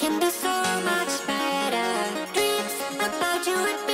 Can be so much better. Dreams about you